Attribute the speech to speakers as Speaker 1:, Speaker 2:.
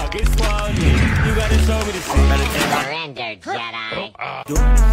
Speaker 1: fuck Get swung. You gotta show me the shit.
Speaker 2: Surrender, Jedi. Oh, ah.